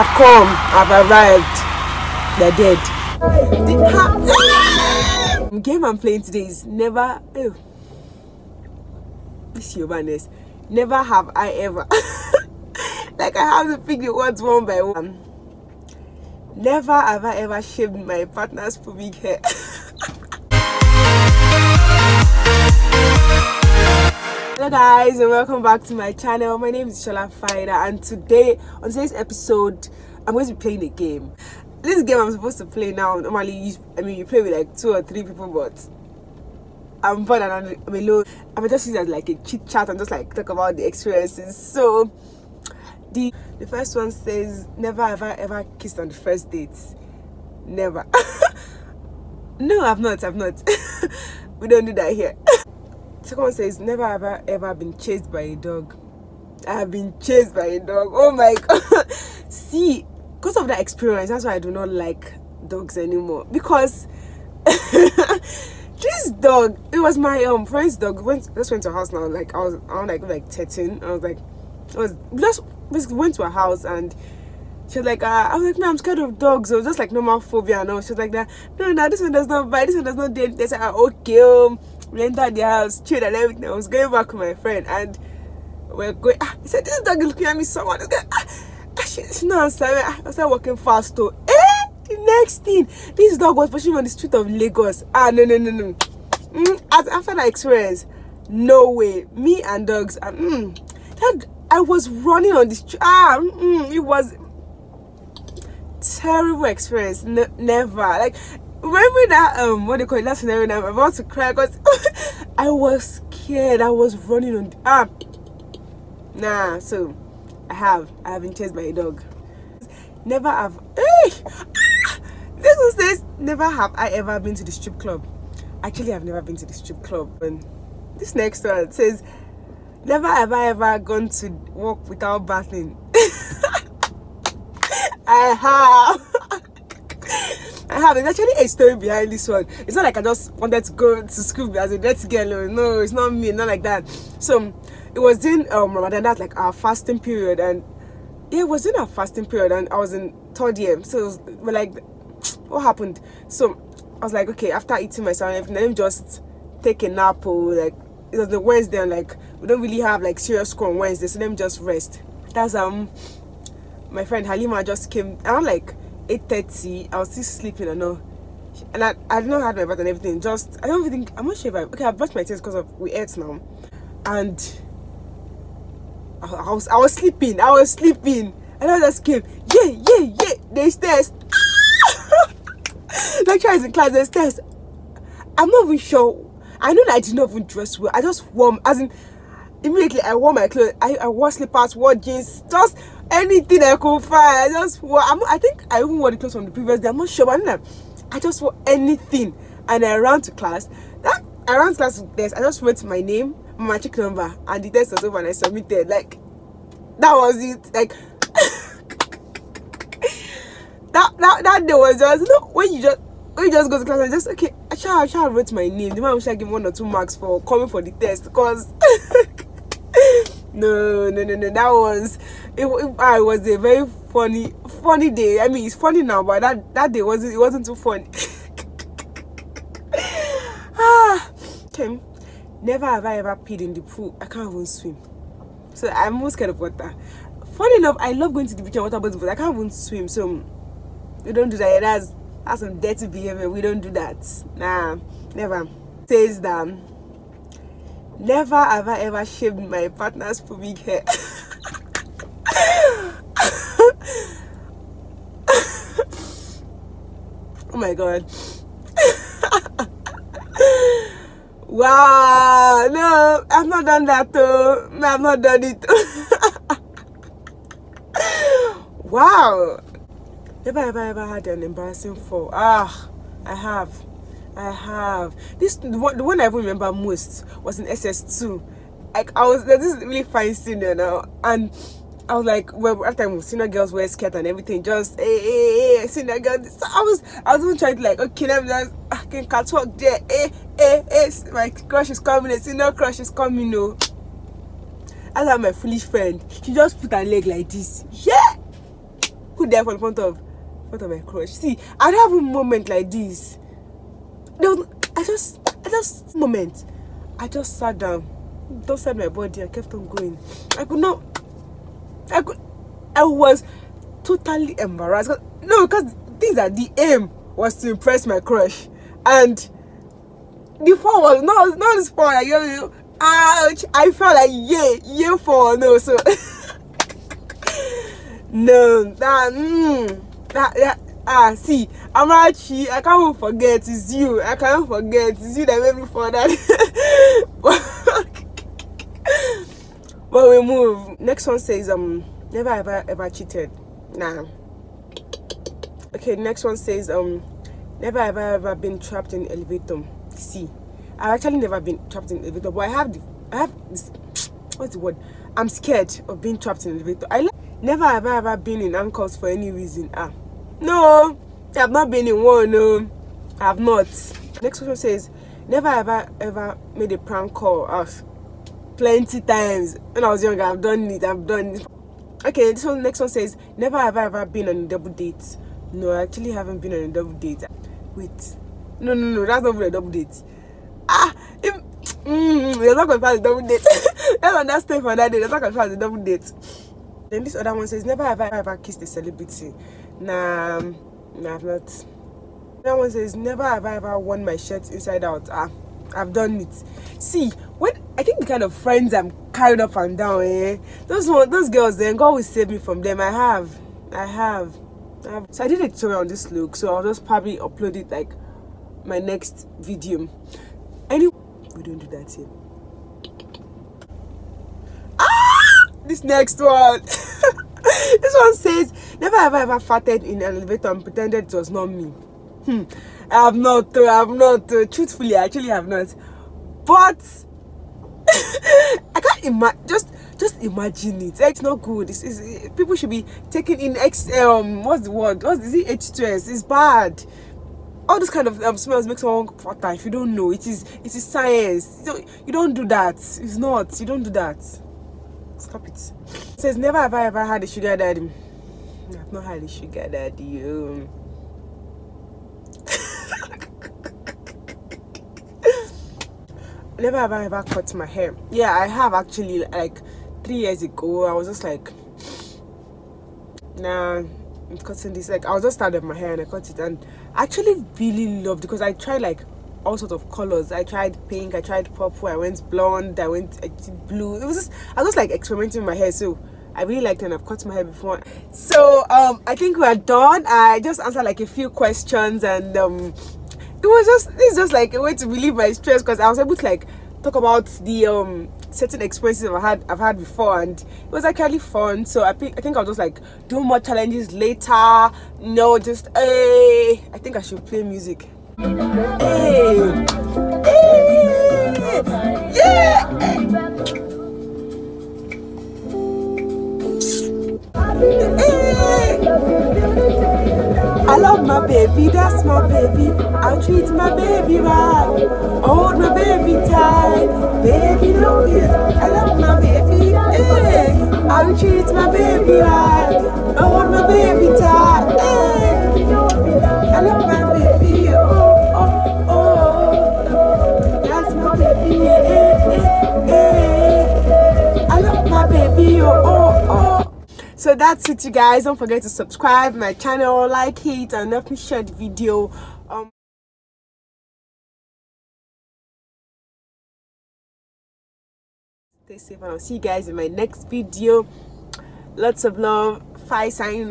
I've come, I've arrived. They're dead. The game I'm playing today is never. Oh, this humanist. Never have I ever. like I have to pick the words one by one. Never have I ever shaved my partner's pubic hair. Guys and welcome back to my channel. My name is Shola Faida and today on today's episode I'm going to be playing a game. This game I'm supposed to play now normally you, I mean you play with like two or three people but I'm bored and I'm, I'm alone. I'm just it as like a chit chat and just like talk about the experiences. So the the first one says never ever ever kissed on the first date. Never. no I've not I've not. we don't do that here. Second one says, never ever ever been chased by a dog. I have been chased by a dog. Oh my god. See, because of that experience, that's why I do not like dogs anymore. Because this dog, it was my um friend's dog. Went just went to a house now. Like I was I was like like 13. I was like I was just basically went to a house and she was like, uh, I was like, no, I'm scared of dogs. Was just like normal phobia and all. She was like, that, no, no, this one does not bite. This one does not date. They said, okay, um, we entered the house, chilled and everything. I was going back with my friend and we're going. Ah, he said, This dog is looking at me. Someone is going, ah, she, not answering. I started walking fast. Though. Eh? The next thing, this dog was pushing me on the street of Lagos. Ah, no, no, no, no. Mm, after that experience, no way. Me and dogs, ah, mm, that, I was running on the street. Ah, mm, it was terrible experience. never. Like, remember that um what they call it last scenario now i'm about to cry because i was scared. I was running on the ah nah so i have i have been chased by a dog. Never have hey! ah! this one says never have i ever been to the strip club. Actually i've never been to the strip club. And this next one says never have i ever gone to walk without bathing. I have I have. There's actually a story behind this one. It's not like I just wanted to go to school as a dirty girl. No, it's not me, not like that. So it was in um Ramadan, that's like our fasting period, and yeah, it was in our fasting period, and I was in third year. So was, we're like, what happened? So I was like, okay, after eating my son, let me just take a nap or like it was the Wednesday, and like we don't really have like serious school on Wednesday, so let me just rest. That's um my friend Halima just came. I'm like 8.30 i was still sleeping i know and i i did not have my bath and everything just i don't even think i'm not sure if i okay i brushed my teeth because of we ate now. And I, I, was i was sleeping i was sleeping. And i just came yeah yeah yeah there's stairs. Lecturer is in class there's stairs. I'm not even sure i know that i did not even dress well i just warm as in immediately i wore my clothes i, I wore slippers wore jeans just anything I could find. I just wore, I'm, I think I even wore the clothes from the previous day. I'm not sure, but I, I just wore anything. And I ran to class. That I ran to class with this. I just wrote my name, matric number, and the test was over and I submitted. Like, that was it. Like, that, that, that day was just, you know, when you just, when you just go to class and just, okay, I shall, I try wrote my name. The man I give one or two marks for coming for the test because no no no no that was it, it, I was a very funny funny day. I mean it's funny now but that that day wasn't it wasn't too funny. Ah okay never have i ever peed in the pool. I can't even swim. So i'm most scared of water. Funny enough i love going to the beach and water but i can't even swim so we don't do that. That's that's some dirty behavior. We don't do that. Nah never. Says that Never have I ever shaved my partner's pubic hair. my god. wow, no, I've not done that though. I've not done it. wow. Never I ever had an embarrassing fall. Ah, I have. I have. This the one I remember most was in SS2. Like I was there's this really fine senior now, and I was like, well, at the time senior girls wear skirt and everything, just hey, hey, hey, senior girls. So I was I was even trying to like, okay, let me just I can catwalk there. Hey, hey, hey, my crush is coming, a senior crush is coming, no. As I'm my foolish friend, she just put her leg like this. Yeah. put the iPhone in front of front of my crush. See, I'd have a moment like this. There was, I just I just moment. I just sat down, dusted my body, and kept on going. I could not. I could. I was totally embarrassed. No, because things are the aim was to impress my crush, and the fun was not not this fun. Like, you know, ouch! I felt like yeah, yeah for no. So no, that mm, that that ah see Amarachi, I can't forget it's you. I can't forget it's you that made me for that. but we move. Next one says um never ever ever cheated. Nah. Okay, next one says um never ever ever been trapped in elevator. See, I've actually never been trapped in elevator, but I have I have this what's the word? I'm scared of being trapped in elevator. I never ever ever been in ankles for any reason. Ah, no, I have not been in one. No, I have not. Next question says never ever ever made a prank call. Ah, plenty times when I was younger. I've done it. I've done it. Okay, this one next one says never have i ever been on a double date. No, I actually haven't been on a double date. Wait, no, no, no, that's not even a double date. Ah, if, mm, you're not going to pass a double date. that's that stay for that day. That's not going to pass a double date. Then this other one says never have i ever kissed a celebrity. Nah, nah, I've not. That one says never have I ever worn my shirt inside out. Ah, I've done it. See, when I think kind of friends I'm carried up and down, eh? Those one, those girls, then God will save me from them. I have, I have. I have. So I did a tutorial on this look, so I'll just probably upload it like my next video. Anyway, we don't do that here. Ah, this next one. this one says, never ever ever farted in an elevator and pretended it was not me. Hmm. I have not, I have not, truthfully, I actually have not. But, I can't imagine, just, just imagine it. It's not good. It's, it's, people should be taking in X, um, what's the word? What is it? H2S. It's bad. All those kind of um, smells make someone fatter. If you don't know, it is, it is science. You don't, you don't do that. It's not. You don't do that. Stop it. it says never have I ever had a sugar daddy. I've not had a sugar daddy. Um. Never have I ever cut my hair. Yeah, I have actually like three years ago. I was just like, nah, I'm cutting this. Like I was just tired of my hair and I cut it and I actually really loved because I tried like all sorts of colors. I tried pink, I tried purple, I went blonde, I went I blue. It was just I was just like experimenting with my hair. So I really liked it and I've cut my hair before. So um I think we're done. I just answered like a few questions and um it was just it's just like a way to relieve my stress because I was able to like talk about the um certain experiences I've had I've had before and it was actually fun. So I think I think I'll just like do more challenges later. No just hey I think I should play music. Hey, hey yeah baby. I treat my baby right. Hold my baby tight. Baby, love it. I love my baby. Hey. I treat my baby right. So that's it you guys. Don't forget to subscribe my channel like it and help me share the video. Um stay safe and i'll see you guys in my next video. Lots of love. Fi signing out